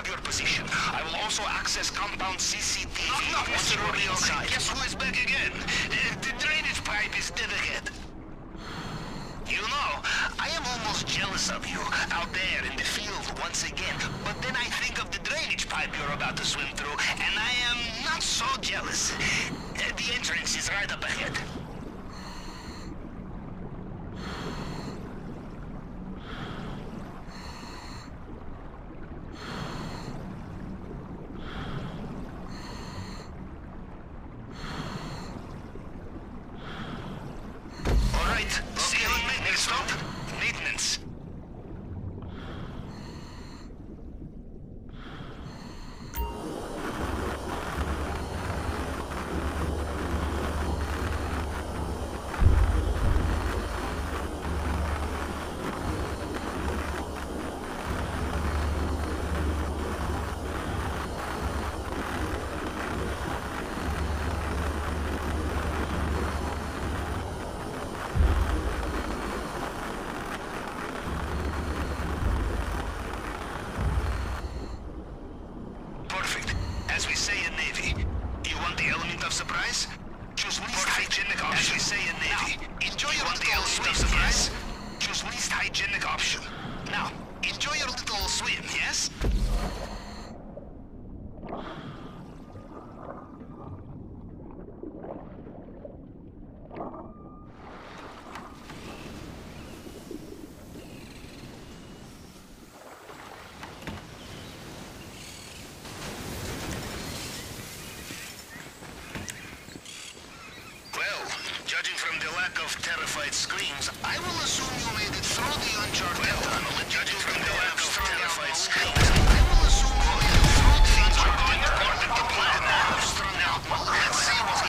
have your position. I will also access compound CCTV Knock, knock, Mr. Rubio. Guess who is back again? Uh, the drainage pipe is dead ahead. You know, I am almost jealous of you out there in the field once again. But then I think of the drainage pipe you're about to swim through, and I am not so jealous. The entrance is right up ahead. Right, see you on maintenance. Next stop, maintenance. Perfect. As we say in Navy, you want the element of surprise? Choose least hygienic option. As we say in Navy, enjoy your want the element of surprise? Choose least hygienic option. Now, enjoy your little swim, yes? Lack of terrified screams, I will assume you made it through the uncharted tunnel.